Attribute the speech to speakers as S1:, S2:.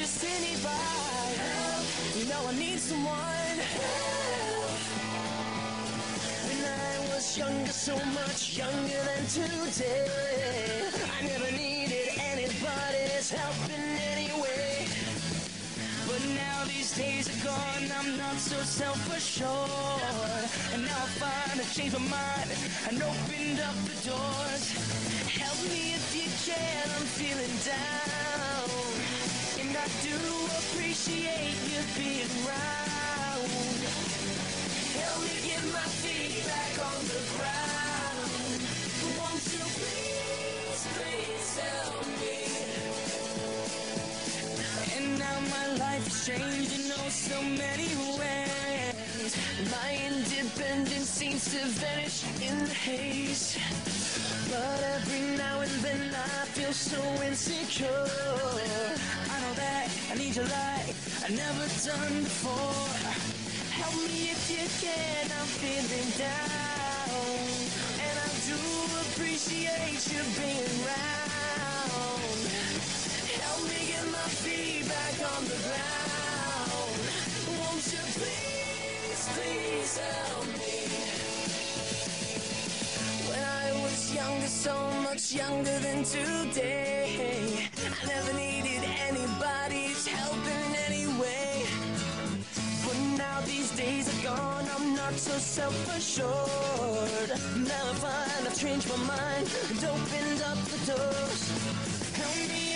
S1: just anybody. Help. You know I need someone. Help. When I was younger, so much younger than today, I never needed anybody's help in any way. But now these days are gone, I'm not so self-assured. And now I find I've changed my mind and opened up the doors. Help me if you can, I'm feeling down. Changed in oh so many ways. My independence seems to vanish in the haze. But every now and then I feel so insecure. I know that I need your light, I never done before. Help me if you can, I'm feeling down. And I do appreciate you being around. Help me get my feet back on the ground. Please, help me? When I was younger, so much younger than today, I never needed anybody's help in any way. But now these days are gone, I'm not so self-assured. Now I find I've changed my mind and opened up the doors. Help me